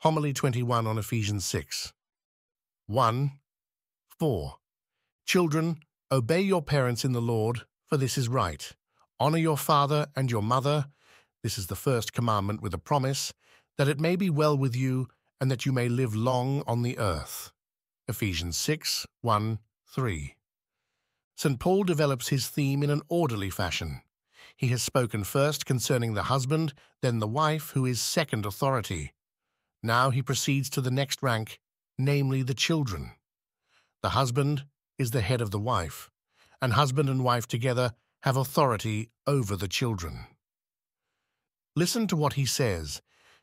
Homily 21 on Ephesians 6. 1. 4. Children, obey your parents in the Lord, for this is right. Honor your father and your mother. This is the first commandment with a promise, that it may be well with you and that you may live long on the earth. Ephesians 6, 1, 3. St. Paul develops his theme in an orderly fashion. He has spoken first concerning the husband, then the wife, who is second authority. Now he proceeds to the next rank, namely the children. The husband is the head of the wife, and husband and wife together have authority over the children. Listen to what he says.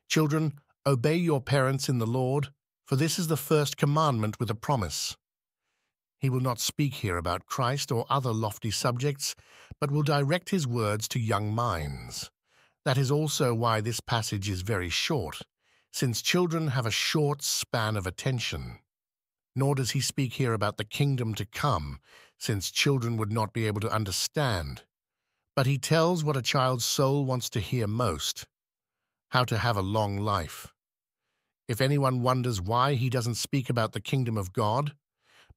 Children, obey your parents in the Lord, for this is the first commandment with a promise. He will not speak here about Christ or other lofty subjects, but will direct his words to young minds. That is also why this passage is very short, since children have a short span of attention. Nor does he speak here about the kingdom to come, since children would not be able to understand. But he tells what a child's soul wants to hear most how to have a long life. If anyone wonders why he doesn't speak about the kingdom of God,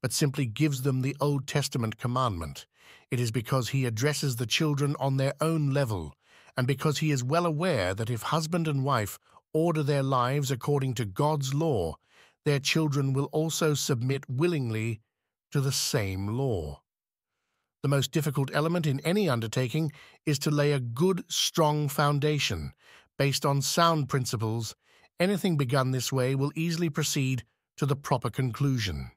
but simply gives them the Old Testament commandment. It is because he addresses the children on their own level, and because he is well aware that if husband and wife order their lives according to God's law, their children will also submit willingly to the same law. The most difficult element in any undertaking is to lay a good, strong foundation based on sound principles. Anything begun this way will easily proceed to the proper conclusion.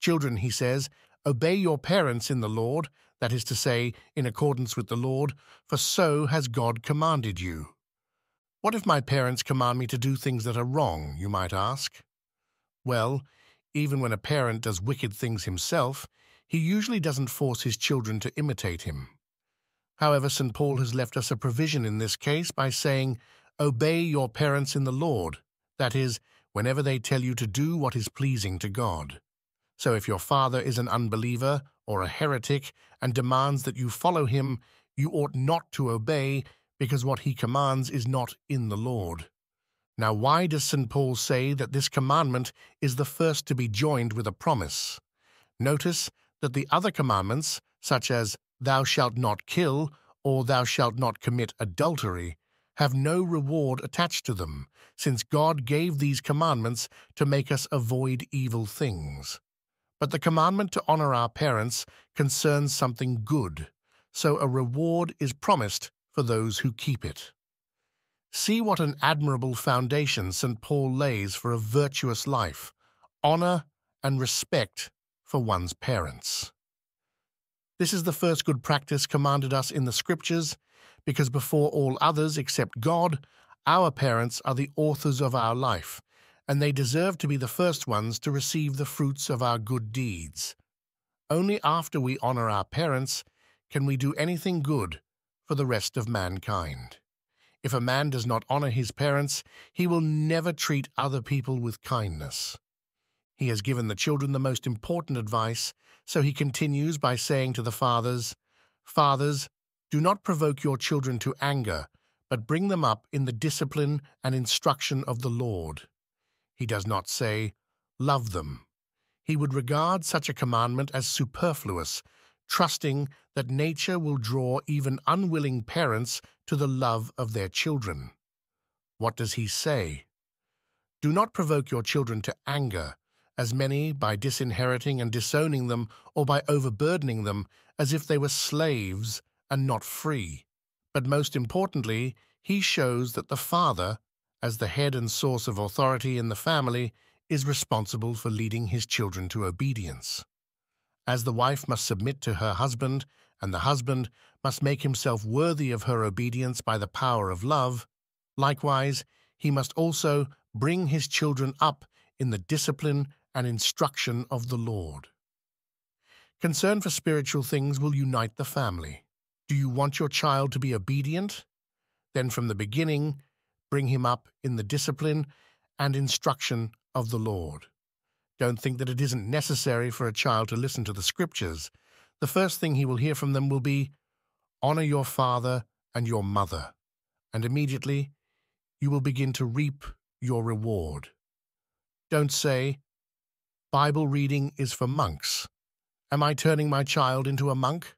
Children, he says, obey your parents in the Lord, that is to say, in accordance with the Lord, for so has God commanded you. What if my parents command me to do things that are wrong, you might ask? Well, even when a parent does wicked things himself, he usually doesn't force his children to imitate him. However, St. Paul has left us a provision in this case by saying, Obey your parents in the Lord, that is, whenever they tell you to do what is pleasing to God. So if your father is an unbeliever or a heretic and demands that you follow him, you ought not to obey, because what he commands is not in the Lord. Now, why does St. Paul say that this commandment is the first to be joined with a promise? Notice that the other commandments, such as thou shalt not kill or thou shalt not commit adultery, have no reward attached to them, since God gave these commandments to make us avoid evil things. But the commandment to honor our parents concerns something good, so a reward is promised for those who keep it. See what an admirable foundation St. Paul lays for a virtuous life, honor and respect for one's parents. This is the first good practice commanded us in the Scriptures, because before all others except God, our parents are the authors of our life, and they deserve to be the first ones to receive the fruits of our good deeds. Only after we honor our parents can we do anything good for the rest of mankind. If a man does not honor his parents, he will never treat other people with kindness. He has given the children the most important advice, so he continues by saying to the fathers, Fathers, do not provoke your children to anger, but bring them up in the discipline and instruction of the Lord. He does not say, Love them. He would regard such a commandment as superfluous, trusting that nature will draw even unwilling parents to the love of their children. What does he say? Do not provoke your children to anger, as many by disinheriting and disowning them or by overburdening them as if they were slaves and not free. But most importantly, he shows that the father as the head and source of authority in the family, is responsible for leading his children to obedience. As the wife must submit to her husband, and the husband must make himself worthy of her obedience by the power of love, likewise, he must also bring his children up in the discipline and instruction of the Lord. Concern for spiritual things will unite the family. Do you want your child to be obedient? Then from the beginning, bring him up in the discipline and instruction of the Lord. Don't think that it isn't necessary for a child to listen to the Scriptures. The first thing he will hear from them will be, Honor your father and your mother, and immediately you will begin to reap your reward. Don't say, Bible reading is for monks. Am I turning my child into a monk?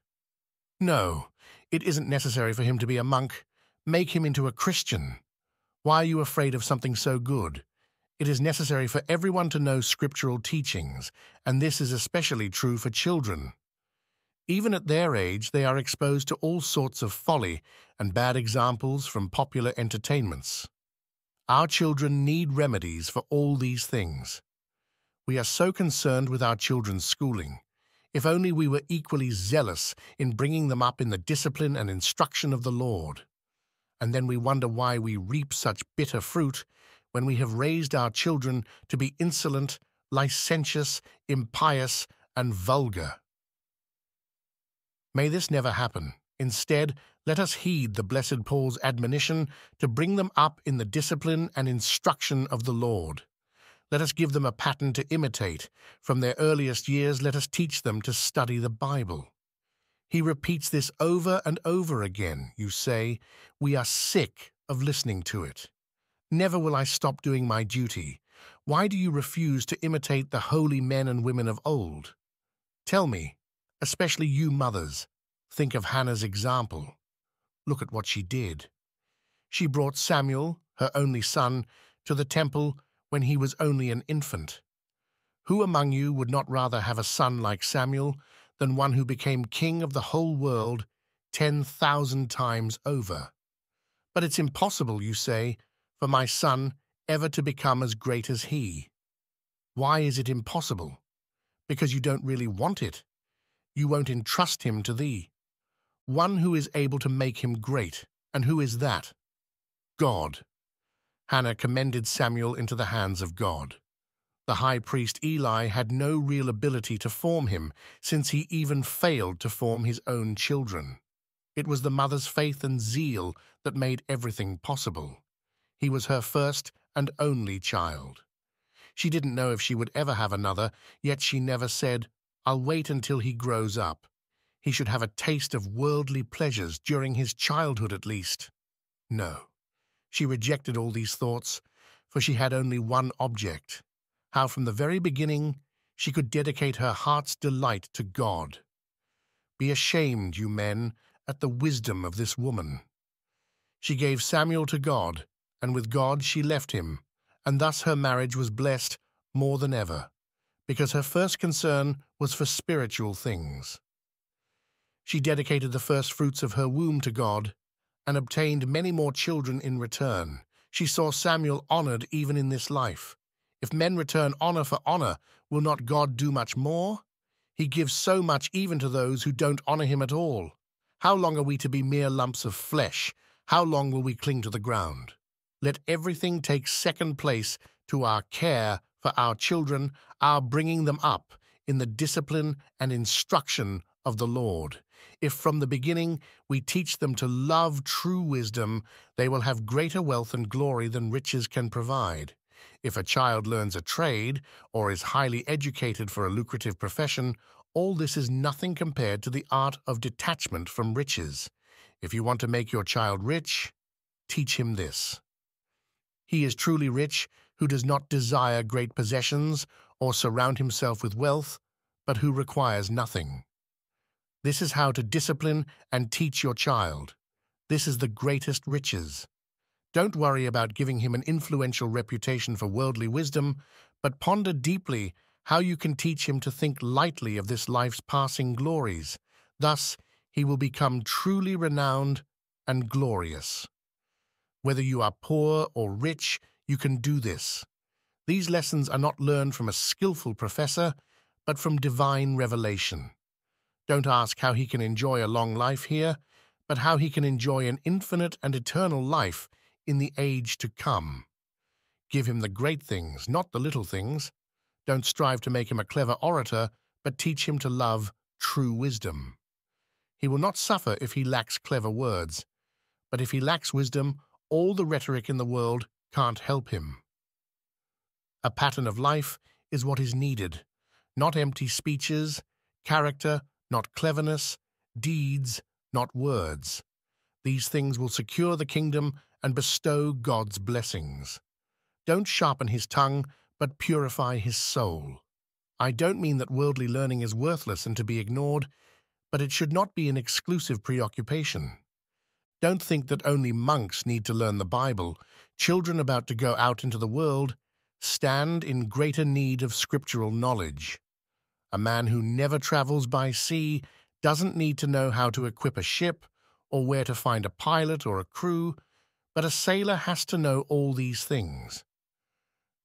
No, it isn't necessary for him to be a monk. Make him into a Christian. Why are you afraid of something so good? It is necessary for everyone to know scriptural teachings, and this is especially true for children. Even at their age, they are exposed to all sorts of folly and bad examples from popular entertainments. Our children need remedies for all these things. We are so concerned with our children's schooling. If only we were equally zealous in bringing them up in the discipline and instruction of the Lord. And then we wonder why we reap such bitter fruit when we have raised our children to be insolent, licentious, impious, and vulgar. May this never happen. Instead, let us heed the blessed Paul's admonition to bring them up in the discipline and instruction of the Lord. Let us give them a pattern to imitate. From their earliest years, let us teach them to study the Bible. He repeats this over and over again. You say, We are sick of listening to it. Never will I stop doing my duty. Why do you refuse to imitate the holy men and women of old? Tell me, especially you mothers, think of Hannah's example. Look at what she did. She brought Samuel, her only son, to the temple when he was only an infant. Who among you would not rather have a son like Samuel than one who became king of the whole world ten thousand times over? But it's impossible, you say, for my son ever to become as great as he. Why is it impossible? Because you don't really want it. You won't entrust him to thee. One who is able to make him great. And who is that? God. Hannah commended Samuel into the hands of God. The high priest Eli had no real ability to form him, since he even failed to form his own children. It was the mother's faith and zeal that made everything possible. He was her first and only child. She didn't know if she would ever have another, yet she never said, I'll wait until he grows up. He should have a taste of worldly pleasures during his childhood at least. No, she rejected all these thoughts, for she had only one object, how from the very beginning she could dedicate her heart's delight to God. Be ashamed, you men, at the wisdom of this woman. She gave Samuel to God, and with God she left him, and thus her marriage was blessed more than ever, because her first concern was for spiritual things. She dedicated the first fruits of her womb to God and obtained many more children in return. She saw Samuel honored even in this life. If men return honor for honor, will not God do much more? He gives so much even to those who don't honor him at all. How long are we to be mere lumps of flesh? How long will we cling to the ground? Let everything take second place to our care for our children, our bringing them up in the discipline and instruction of the Lord. If from the beginning we teach them to love true wisdom, they will have greater wealth and glory than riches can provide. If a child learns a trade or is highly educated for a lucrative profession, all this is nothing compared to the art of detachment from riches. If you want to make your child rich, teach him this. He is truly rich who does not desire great possessions or surround himself with wealth, but who requires nothing. This is how to discipline and teach your child. This is the greatest riches. Don't worry about giving him an influential reputation for worldly wisdom, but ponder deeply how you can teach him to think lightly of this life's passing glories. Thus, he will become truly renowned and glorious. Whether you are poor or rich, you can do this. These lessons are not learned from a skillful professor, but from divine revelation. Don't ask how he can enjoy a long life here, but how he can enjoy an infinite and eternal life in the age to come. Give him the great things, not the little things. Don't strive to make him a clever orator, but teach him to love true wisdom. He will not suffer if he lacks clever words, but if he lacks wisdom, all the rhetoric in the world can't help him. A pattern of life is what is needed, not empty speeches, character, not cleverness, deeds, not words. These things will secure the kingdom and bestow God's blessings. Don't sharpen his tongue, but purify his soul. I don't mean that worldly learning is worthless and to be ignored, but it should not be an exclusive preoccupation. Don't think that only monks need to learn the Bible. Children about to go out into the world stand in greater need of scriptural knowledge. A man who never travels by sea doesn't need to know how to equip a ship or where to find a pilot or a crew, but a sailor has to know all these things.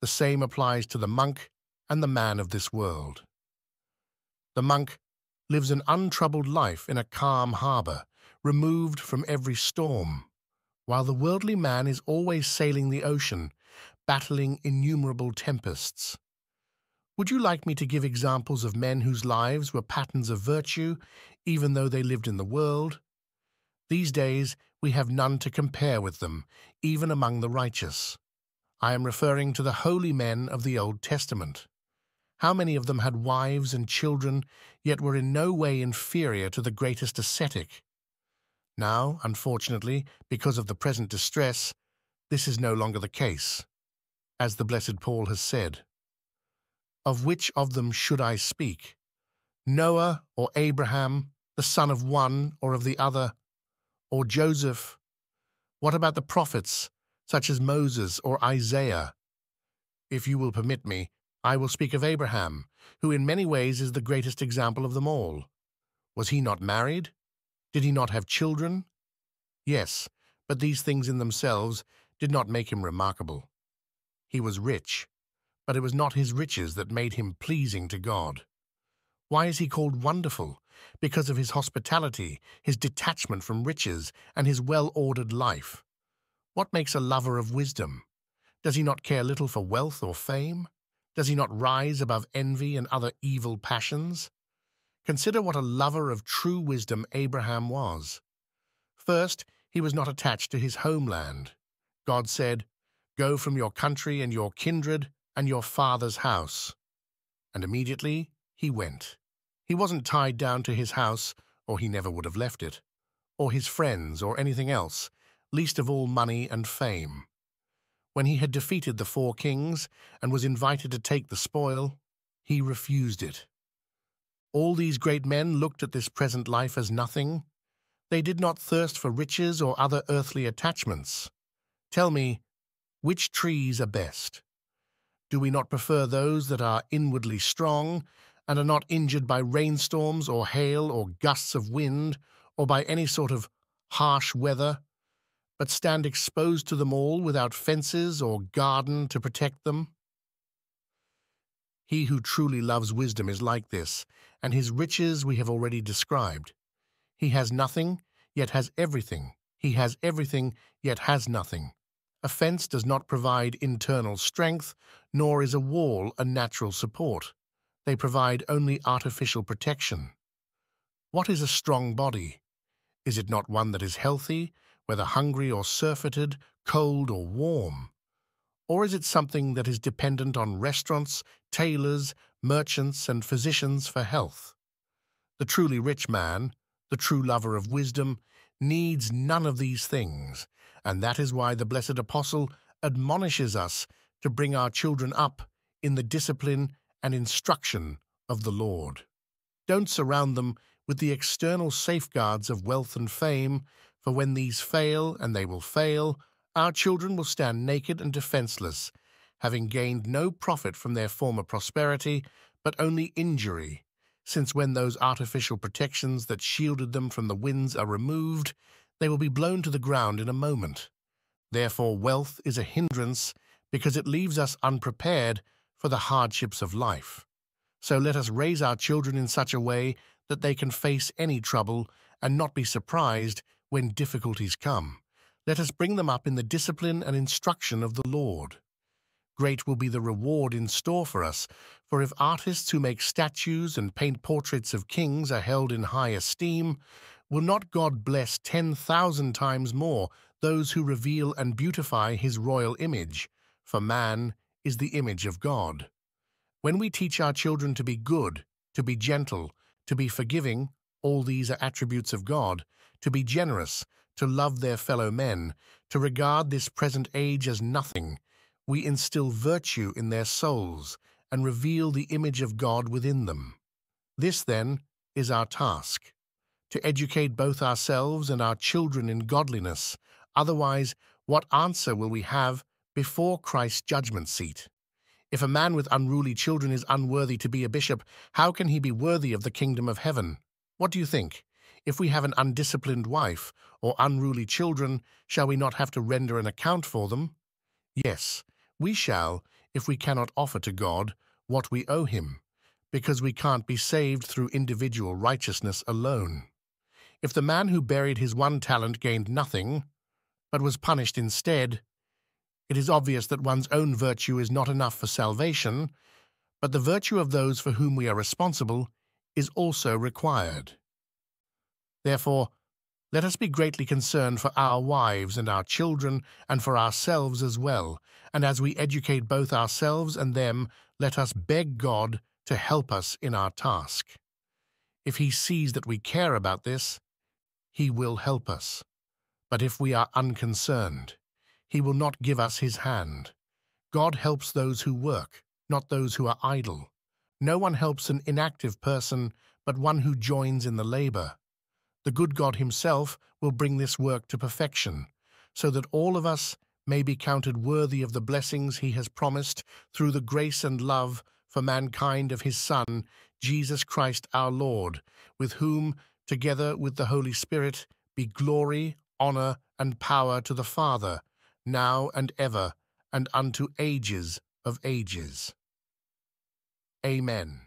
The same applies to the monk and the man of this world. The monk lives an untroubled life in a calm harbour, removed from every storm, while the worldly man is always sailing the ocean, battling innumerable tempests. Would you like me to give examples of men whose lives were patterns of virtue, even though they lived in the world? These days we have none to compare with them, even among the righteous. I am referring to the holy men of the Old Testament. How many of them had wives and children, yet were in no way inferior to the greatest ascetic? Now, unfortunately, because of the present distress, this is no longer the case, as the blessed Paul has said. Of which of them should I speak? Noah or Abraham, the son of one or of the other, or Joseph? What about the prophets, such as Moses or Isaiah? If you will permit me, I will speak of Abraham, who in many ways is the greatest example of them all. Was he not married? Did he not have children? Yes, but these things in themselves did not make him remarkable. He was rich, but it was not his riches that made him pleasing to God. Why is he called wonderful? Because of his hospitality, his detachment from riches, and his well-ordered life. What makes a lover of wisdom? Does he not care little for wealth or fame? Does he not rise above envy and other evil passions? Consider what a lover of true wisdom Abraham was. First, he was not attached to his homeland. God said, Go from your country and your kindred and your father's house. And immediately he went. He wasn't tied down to his house, or he never would have left it, or his friends, or anything else, least of all money and fame. When he had defeated the four kings and was invited to take the spoil, he refused it. All these great men looked at this present life as nothing. They did not thirst for riches or other earthly attachments. Tell me, which trees are best? Do we not prefer those that are inwardly strong and are not injured by rainstorms or hail or gusts of wind or by any sort of harsh weather but stand exposed to them all without fences or garden to protect them? He who truly loves wisdom is like this, and his riches we have already described. He has nothing, yet has everything. He has everything, yet has nothing. A fence does not provide internal strength, nor is a wall a natural support. They provide only artificial protection. What is a strong body? Is it not one that is healthy, whether hungry or surfeited, cold or warm? Or is it something that is dependent on restaurants, tailors, merchants, and physicians for health? The truly rich man, the true lover of wisdom, needs none of these things, and that is why the blessed apostle admonishes us to bring our children up in the discipline and instruction of the Lord. Don't surround them with the external safeguards of wealth and fame, for when these fail, and they will fail, our children will stand naked and defenceless, having gained no profit from their former prosperity, but only injury, since when those artificial protections that shielded them from the winds are removed, they will be blown to the ground in a moment. Therefore wealth is a hindrance, because it leaves us unprepared for the hardships of life. So let us raise our children in such a way that they can face any trouble and not be surprised when difficulties come. Let us bring them up in the discipline and instruction of the Lord. Great will be the reward in store for us, for if artists who make statues and paint portraits of kings are held in high esteem, will not God bless ten thousand times more those who reveal and beautify his royal image? For man is the image of God. When we teach our children to be good, to be gentle, to be forgiving, all these are attributes of God, to be generous, to love their fellow men, to regard this present age as nothing, we instill virtue in their souls and reveal the image of God within them. This, then, is our task to educate both ourselves and our children in godliness. Otherwise, what answer will we have before Christ's judgment seat? If a man with unruly children is unworthy to be a bishop, how can he be worthy of the kingdom of heaven? What do you think? If we have an undisciplined wife or unruly children, shall we not have to render an account for them? Yes, we shall, if we cannot offer to God what we owe him, because we can't be saved through individual righteousness alone. If the man who buried his one talent gained nothing, but was punished instead, it is obvious that one's own virtue is not enough for salvation, but the virtue of those for whom we are responsible is also required. Therefore, let us be greatly concerned for our wives and our children, and for ourselves as well, and as we educate both ourselves and them, let us beg God to help us in our task. If he sees that we care about this, he will help us. But if we are unconcerned, he will not give us his hand. God helps those who work, not those who are idle. No one helps an inactive person, but one who joins in the labor. The good God himself will bring this work to perfection, so that all of us may be counted worthy of the blessings he has promised through the grace and love for mankind of his Son, Jesus Christ our Lord, with whom, together with the Holy Spirit, be glory, honour, and power to the Father, now and ever, and unto ages of ages. Amen.